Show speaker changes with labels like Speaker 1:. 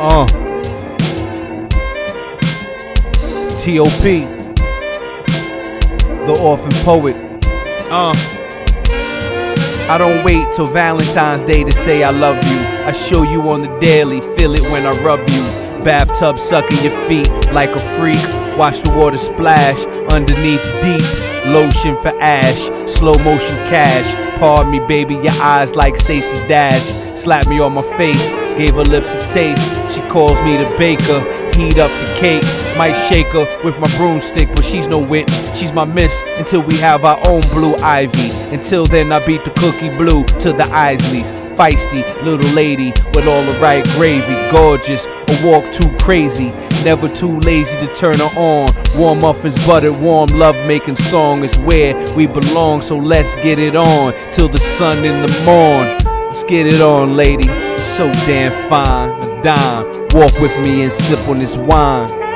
Speaker 1: Uh. T.O.P. The Orphan Poet.
Speaker 2: Uh.
Speaker 1: I don't wait till Valentine's Day to say I love you. I show you on the daily, feel it when I rub you. Bathtub sucking your feet like a freak. Watch the water splash underneath deep. Lotion for ash, slow motion cash. Pardon me, baby, your eyes like Stacey Dash. Slap me on my face, gave her lips a taste. Calls me the baker, heat up the cake. Might shake her with my broomstick, but she's no witch. She's my miss until we have our own blue ivy. Until then, I beat the cookie blue to the Isleys. Feisty little lady with all the right gravy, gorgeous. A walk too crazy, never too lazy to turn her on. Warm muffins, buttered, warm love making song is where we belong. So let's get it on till the sun in the morn. Let's get it on, lady. So damn fine, dime. Walk with me and sip on this wine.